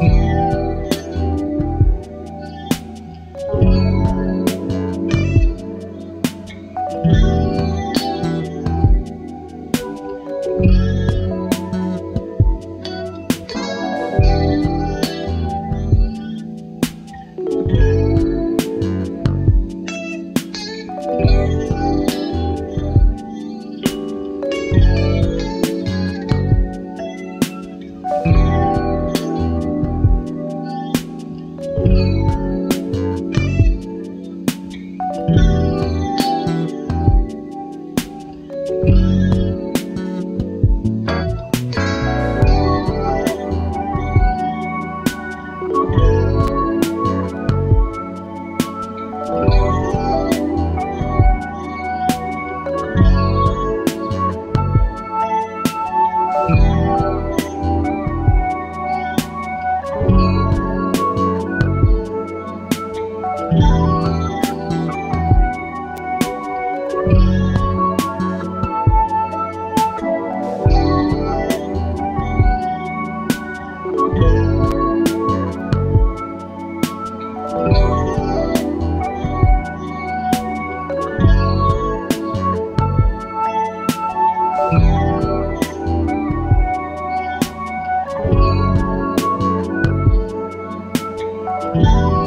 thank mm -hmm. you love.